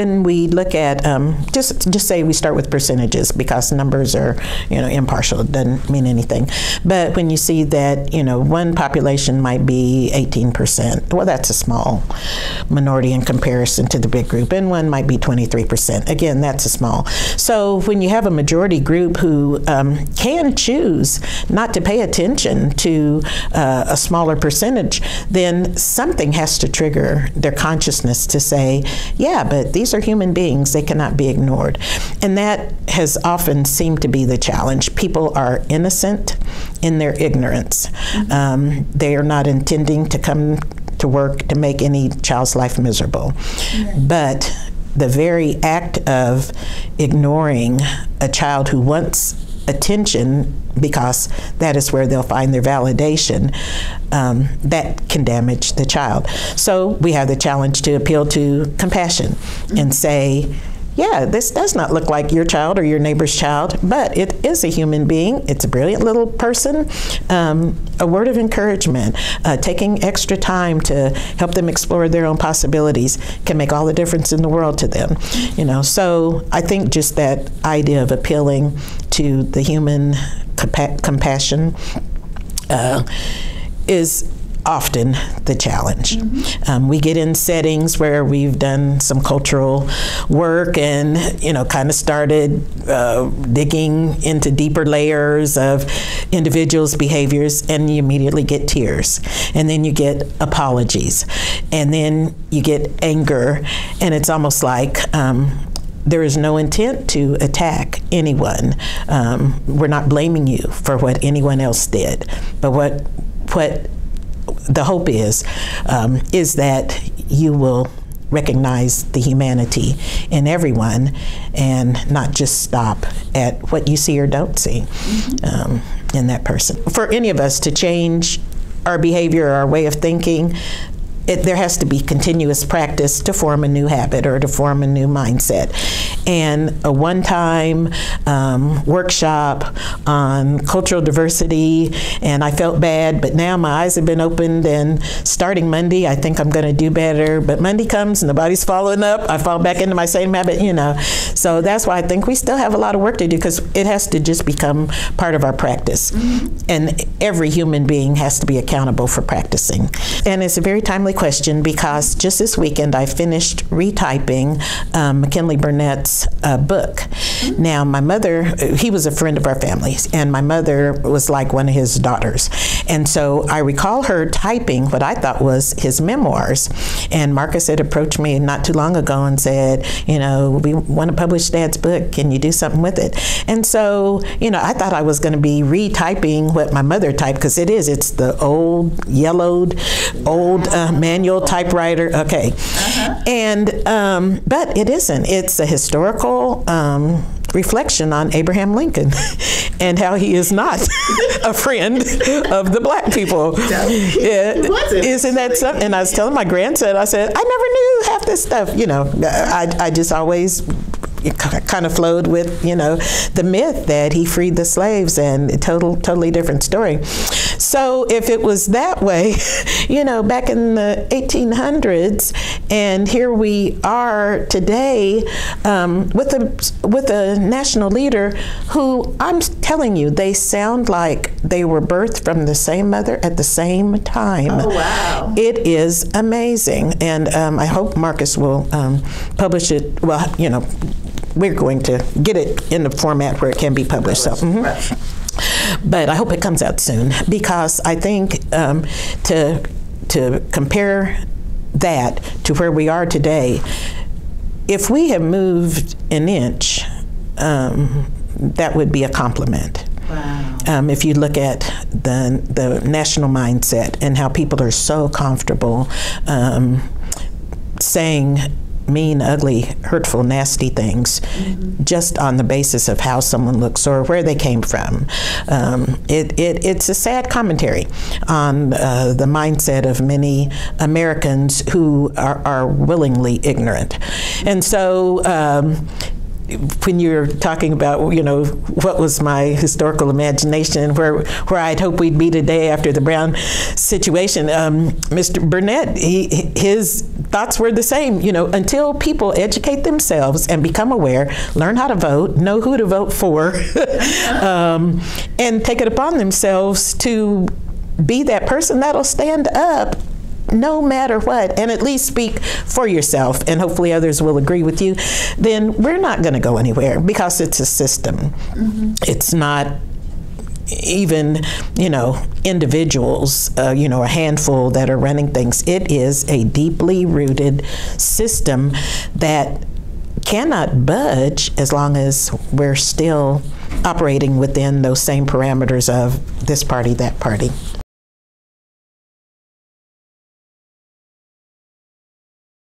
when we look at um, just just say we start with percentages because numbers are you know impartial. It doesn't mean anything. But when you see that you know one population might be 18 percent, well, that's a small minority in comparison to the big group, and one might be 23 percent. Again, that's a small. So when you have a majority group who um, can choose not to pay attention to uh, a smaller percentage, then something has to trigger their consciousness to say, yeah, but these are human beings, they cannot be ignored. And that has often seemed to be the challenge. People are innocent in their ignorance. Um, they are not intending to come to work to make any child's life miserable. But the very act of ignoring a child who wants attention because that is where they'll find their validation, um, that can damage the child. So we have the challenge to appeal to compassion and say, yeah, this does not look like your child or your neighbor's child, but it is a human being. It's a brilliant little person. Um, a word of encouragement, uh, taking extra time to help them explore their own possibilities can make all the difference in the world to them. You know, so I think just that idea of appealing to the human compa- compassion uh, is often the challenge. Mm-hmm. Um, we get in settings where we've done some cultural work and, you know, kind of started uh, digging into deeper layers of individuals' behaviors, and you immediately get tears. And then you get apologies. And then you get anger. And it's almost like, um, there is no intent to attack anyone. Um, we're not blaming you for what anyone else did, but what what the hope is um, is that you will recognize the humanity in everyone and not just stop at what you see or don't see um, in that person. For any of us to change our behavior, our way of thinking, it, there has to be continuous practice to form a new habit or to form a new mindset. And a one time um, workshop on cultural diversity, and I felt bad, but now my eyes have been opened. And starting Monday, I think I'm going to do better. But Monday comes and the body's following up. I fall back into my same habit, you know. So that's why I think we still have a lot of work to do because it has to just become part of our practice. Mm-hmm. And every human being has to be accountable for practicing. And it's a very timely question because just this weekend I finished retyping um, McKinley Burnett's uh, book. Now, my mother, he was a friend of our family's, and my mother was like one of his daughters. And so I recall her typing what I thought was his memoirs. And Marcus had approached me not too long ago and said, you know, we want to publish Dad's book. Can you do something with it? And so, you know, I thought I was going to be retyping what my mother typed because it is. It's the old, yellowed, old uh, manual typewriter. Okay. Uh-huh. And, um, but it isn't. It's a historical um, reflection on Abraham Lincoln and how he is not a friend of the black people. Yeah, isn't that something? And I was telling my grandson, I said, I never knew half this stuff. You know, I, I just always kind of flowed with you know the myth that he freed the slaves and total totally different story so if it was that way you know back in the 1800s and here we are today um, with a with a national leader who I'm telling you they sound like they were birthed from the same mother at the same time oh wow it is amazing and um, I hope Marcus will um, publish it well you know we're going to get it in the format where it can be published. So, mm-hmm. But I hope it comes out soon because I think um, to to compare that to where we are today, if we have moved an inch, um, that would be a compliment. Wow. Um, if you look at the the national mindset and how people are so comfortable um, saying mean, ugly, hurtful, nasty things mm-hmm. just on the basis of how someone looks or where they came from. Um, it, it, it's a sad commentary on uh, the mindset of many Americans who are, are willingly ignorant. And so, um, when you're talking about, you know, what was my historical imagination, where where I'd hope we'd be today after the Brown situation, um, Mr. Burnett, he, his thoughts were the same. You know, until people educate themselves and become aware, learn how to vote, know who to vote for, um, and take it upon themselves to be that person that'll stand up no matter what, and at least speak for yourself, and hopefully others will agree with you, then we're not going to go anywhere because it's a system. Mm-hmm. It's not even you know individuals uh, you know a handful that are running things it is a deeply rooted system that cannot budge as long as we're still operating within those same parameters of this party that party